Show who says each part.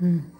Speaker 1: 嗯